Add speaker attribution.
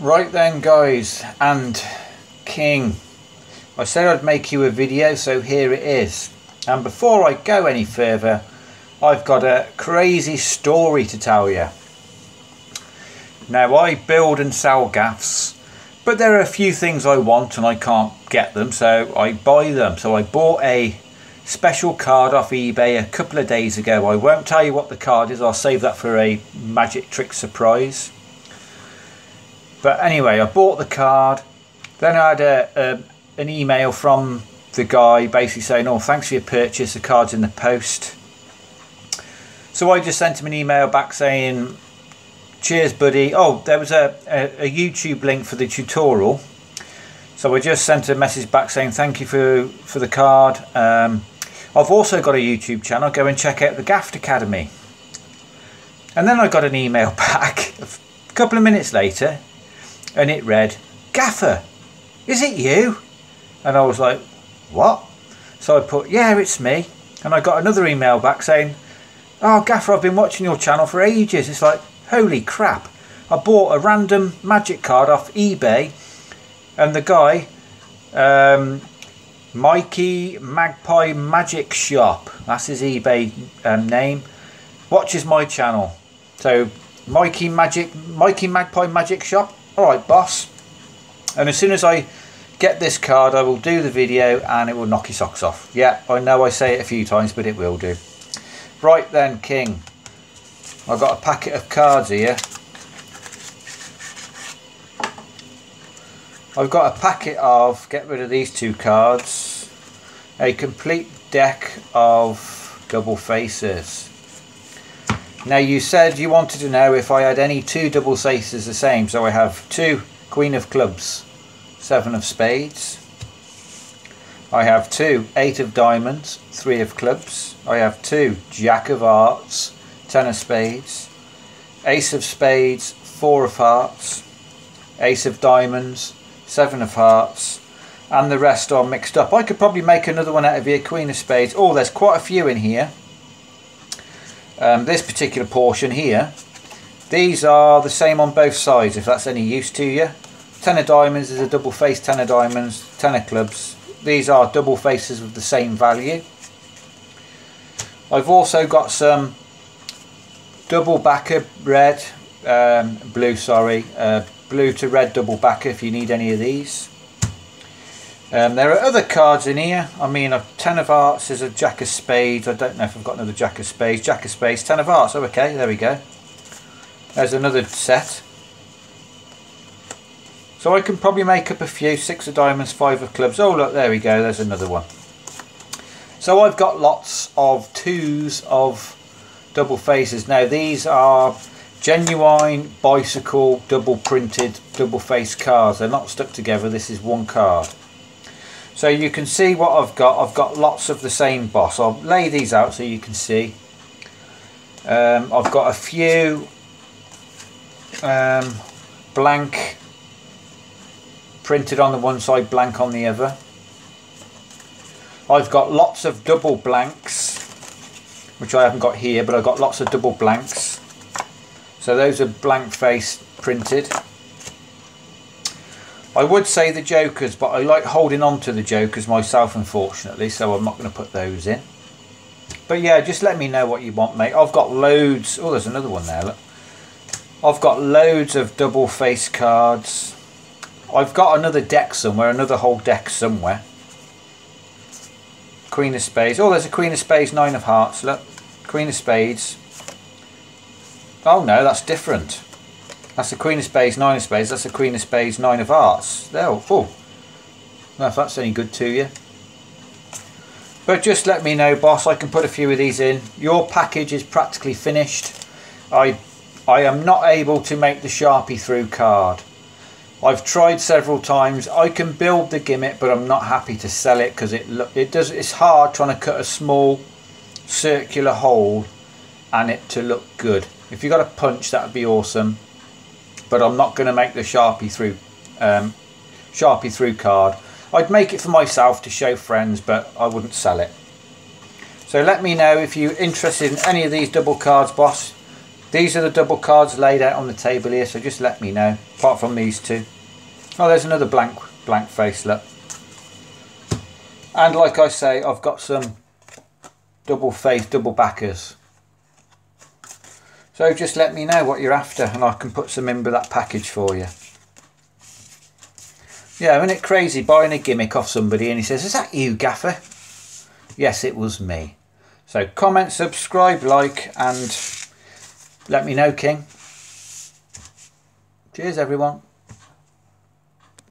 Speaker 1: Right then guys and King I said I'd make you a video so here it is and before I go any further I've got a crazy story to tell you. Now I build and sell gaffs but there are a few things I want and I can't get them so I buy them. So I bought a special card off eBay a couple of days ago. I won't tell you what the card is, I'll save that for a magic trick surprise. But anyway, I bought the card. Then I had a, a, an email from the guy basically saying, oh, thanks for your purchase. The card's in the post. So I just sent him an email back saying, cheers, buddy. Oh, there was a, a, a YouTube link for the tutorial. So I just sent a message back saying, thank you for, for the card. Um, I've also got a YouTube channel. Go and check out the Gaffed Academy. And then I got an email back a couple of minutes later and it read, Gaffer, is it you? And I was like, what? So I put, yeah, it's me. And I got another email back saying, oh, Gaffer, I've been watching your channel for ages. It's like, holy crap. I bought a random magic card off eBay and the guy, um, Mikey Magpie Magic Shop, that's his eBay um, name, watches my channel. So Mikey Magic, Mikey Magpie Magic Shop, Alright boss. And as soon as I get this card I will do the video and it will knock your socks off. Yeah, I know I say it a few times but it will do. Right then King. I've got a packet of cards here. I've got a packet of, get rid of these two cards, a complete deck of double faces. Now you said you wanted to know if I had any two double faces the same. So I have two Queen of Clubs, Seven of Spades. I have two Eight of Diamonds, Three of Clubs. I have two Jack of Hearts, Ten of Spades. Ace of Spades, Four of Hearts. Ace of Diamonds, Seven of Hearts. And the rest are mixed up. I could probably make another one out of here, Queen of Spades. Oh, there's quite a few in here um, this particular portion here these are the same on both sides if that's any use to you. Ten of diamonds is a double face ten of diamonds ten of clubs. These are double faces with the same value. I've also got some double backer red um, blue sorry uh, blue to red double backer if you need any of these um, there are other cards in here. I mean, a Ten of Hearts is a Jack of Spades. I don't know if I've got another Jack of Spades. Jack of Spades, Ten of Hearts. Oh, okay, there we go. There's another set. So I can probably make up a few. Six of Diamonds, Five of Clubs. Oh, look, there we go. There's another one. So I've got lots of twos of double faces. Now, these are genuine bicycle double printed double face cards. They're not stuck together. This is one card. So you can see what I've got. I've got lots of the same boss. I'll lay these out so you can see. Um, I've got a few um, blank printed on the one side, blank on the other. I've got lots of double blanks, which I haven't got here, but I've got lots of double blanks. So those are blank face printed. I would say the Jokers, but I like holding on to the Jokers myself, unfortunately, so I'm not going to put those in. But yeah, just let me know what you want, mate. I've got loads. Oh, there's another one there, look. I've got loads of double face cards. I've got another deck somewhere, another whole deck somewhere. Queen of Spades. Oh, there's a Queen of Spades, Nine of Hearts, look. Queen of Spades. Oh no, that's different. That's a Queen of Spades, Nine of Spades. That's a Queen of Spades, Nine of Hearts. There, oh. Now if that's any good to you. But just let me know, boss. I can put a few of these in. Your package is practically finished. I, I am not able to make the Sharpie through card. I've tried several times. I can build the gimmick, but I'm not happy to sell it because it it does. It's hard trying to cut a small circular hole and it to look good. If you got a punch, that would be awesome but I'm not going to make the Sharpie through um, Sharpie through card. I'd make it for myself to show friends, but I wouldn't sell it. So let me know if you're interested in any of these double cards, boss. These are the double cards laid out on the table here, so just let me know, apart from these two. Oh, there's another blank blank face, look. And like I say, I've got some double face, double backers. So just let me know what you're after and I can put some in with that package for you. Yeah, isn't it crazy buying a gimmick off somebody and he says, is that you, Gaffer? Yes, it was me. So comment, subscribe, like and let me know, King. Cheers, everyone.